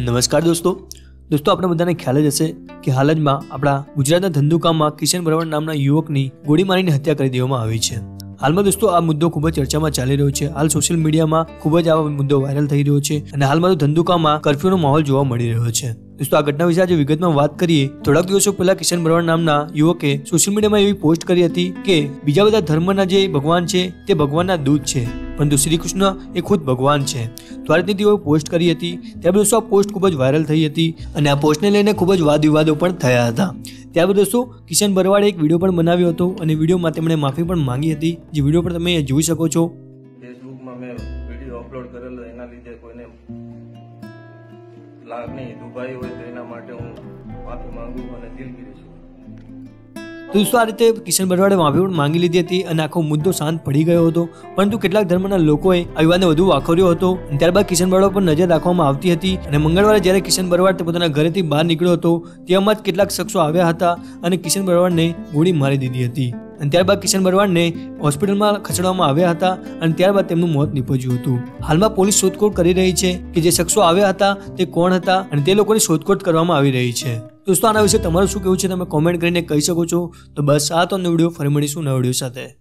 નમસ્કાર દોસ્તો. દોસ્તો, આપણે બધાને ખ્યાલ જ હશે કે હાલ જમાં આપણા ગુજરાતના ધંધુકામાં કિશન બરવડ નામના યુવકની ગોળી મારીને હત્યા કરી દેવામાં આવી છે. હાલમાં દોસ્તો, આ મુદ્દો ખૂબ જ ચર્ચામાં ચાલી રહ્યો છે. હાલ સોશિયલ મીડિયામાં ખૂબ જ આવા મુદ્દો વાયરલ થઈ રહ્યો છે અને હાલમાં તો ધંધુકામાં કર્ફ્યુનો માહોલ જોવા મળી રહ્યો છે. દોસ્તો, આ ઘટના વિશે આજે વિગતમાં વાત કરીએ. થોડાક દિવસો પહેલા કિશન બરવાડ નામના યુવકે સોશિયલ મીડિયામાં એવી પોસ્ટ કરી હતી કે બીજા બધા ધર્મના જે ભગવાન છે તે ભગવાનના દૂત છે. પરંતુ શ્રી કૃષ્ણ એ ખુદ ભગવાન છે. તો તેઓએ પોસ્ટ કરી હતી. ત્યાર દોસ્તો આ પોસ્ટ ખૂબ જ વાયરલ થઈ હતી અને આ પોસ્ટને લઈને ખૂબ જ વાદ વિવાદો પણ થયા હતા. ત્યારબાદ દોસ્તો કિશન બરવાડે એક વીડિયો પણ બનાવ્યો હતો અને વિડીયોમાં તેમણે માફી પણ માંગી હતી. જે વીડિયો પણ તમે જોઈ શકો છો. ફેસબુકમાં મેં વીડિયો અપલોડ કરેલો, એના લીધે કોઈને લાગણી દુભાઈ હોય તો એના માટે હું માફી માંગુ અને દિલગીરી છું. તો દોસ્તો, આ રીતે કિશન બરવાડે માફી પણ માંગી લીધી હતી અને આખો મુદ્દો શાંત પડી ગયો હતો. પરંતુ કેટલાક ધર્મના લોકોએ આ વિવાદને વધુ વાખર્યો હતો. ત્યારબાદ કિશન બરવાડ પર નજર રાખવામાં આવતી હતી અને મંગળવારે જ્યારે કિશન બરવાડ પોતાના ઘરેથી બહાર નીકળ્યો હતો તેમાં જ કેટલાક શખ્સો આવ્યા હતા અને કિશન બરવાડને ગોળી મારી દીધી હતી. અને ત્યારબાદ કિશન બરવાડને હોસ્પિટલમાં ખસેડવામાં આવ્યા હતા અને ત્યારબાદ તેમનું મોત નીપજ્યું હતું. હાલમાં પોલીસ શોધખોળ કરી રહી છે કે જે શખ્સો આવ્યા હતા તે કોણ હતા અને તે લોકોની શોધખોળ કરવામાં આવી રહી છે. દોસ્તો, આના વિશે તમારું શું કહેવું છે? તમે કોમેન્ટ કરીને કહી શકો છો. તો બસ, આ તો વીડિયો, ફરી મળીશું નવા સાથે.